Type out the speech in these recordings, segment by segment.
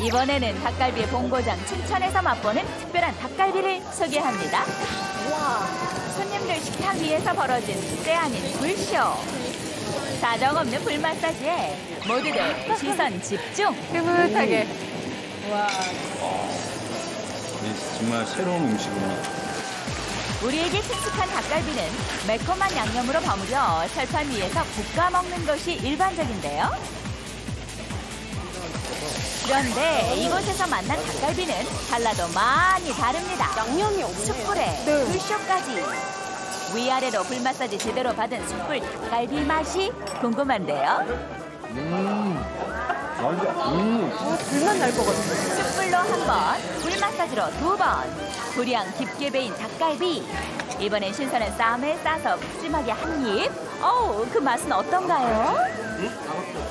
이번에는 닭갈비의 본고장 춘천에서 맛보는 특별한 닭갈비를 소개합니다. 손님들 식탁 위에서 벌어진 때 아닌 불쇼. 사정없는 불 마사지에 모두들 시선 집중. 흐뭇하게. 이 정말 새로운 음식입니다. 우리에게 친숙한 닭갈비는 매콤한 양념으로 버무려 철판 위에서 볶아 먹는 것이 일반적인데요. 그런데 이곳에서 만난 닭갈비는 달라도 많이 다릅니다. 양념이 없네요. 숯불에 불쇼까지 위아래로 불 마사지 제대로 받은 숯불 닭갈비 맛이 궁금한데요. 불만 날 것 같아요. 숯불로 한 번, 불 마사지로 두 번. 불향 깊게 배인 닭갈비. 이번엔 신선한 쌈에 싸서 푸짐하게 한 입. 어우, 그 맛은 어떤가요?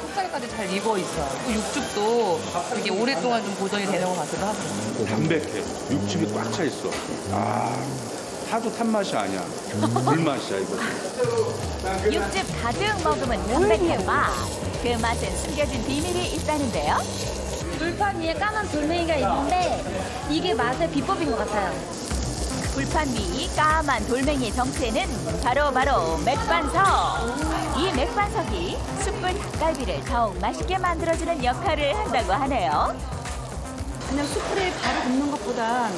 속살까지 잘 익어 있어요. 또 육즙도 되게 오랫동안 좀 보존이 되는 것 같기도 하고. 담백해. 육즙이 꽉 차 있어. 아, 하도 탄 맛이 아니야. 불맛이야, 이거. 육즙 가득 머금은 담백의 맛. 그 맛은 숨겨진 비밀이 있다는데요. 불판 위에 까만 돌멩이가 있는데 이게 맛의 비법인 것 같아요. 불판 위 까만 돌멩이의 정체는 바로 바로 맥반석. 이 맥반석이 숯불 닭갈비를 더욱 맛있게 만들어주는 역할을 한다고 하네요. 그냥 숯불에 바로 굽는 것보단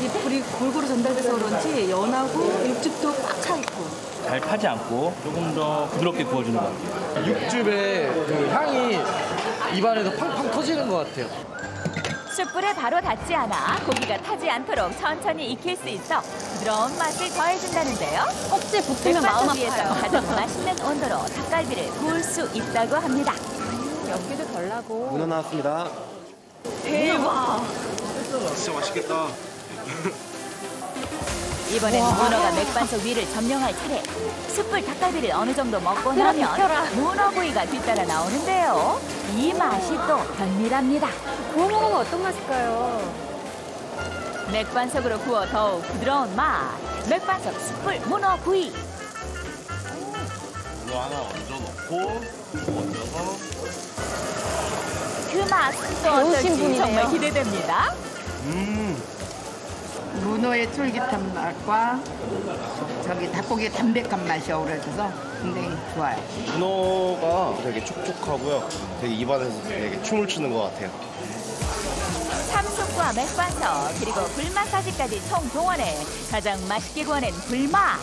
이 불이 골고루 전달돼서 그런지 연하고 육즙도 꽉 차 있고 잘 타지 않고 조금 더 부드럽게 구워주는 것 같아요. 육즙의 그 향이 입안에서 팡팡 터지는 것 같아요. 숯불에 바로 닿지 않아 고기가 타지 않도록 천천히 익힐 수 있어 부드러운 맛을 더해준다는데요. 억지 붙으면 마음 아파요. 가장 맛있는 온도로 닭갈비를 구울 수 있다고 합니다. 연기도 덜 나고. 문어 나왔습니다. 이번엔 문어가 맥반석 위를 점령할 차례. 숯불 닭갈비를 어느 정도 먹고 나면 문어 구이가 뒤따라 나오는데요. 이 맛이 또 별미랍니다. 구워 먹으면 어떤 맛일까요? 맥반석으로 구워 더욱 부드러운 맛. 맥반석 숯불 문어 구이. 문어 하나 얹어 놓고 얹어서 그 맛은 또 배우신 어떨지. 정말 기대됩니다. 문어의 쫄깃한 맛과 저기 닭고기의 담백한 맛이 어우러져서 굉장히 좋아요. 문어가 되게 촉촉하고요. 되게 입안에서 되게 춤을 추는 것 같아요. 삼속과 맥반석 그리고 불마사지까지 총 동원해 가장 맛있게 구워낸 불맛.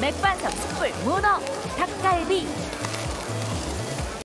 맥반석 숯불 문어 닭갈비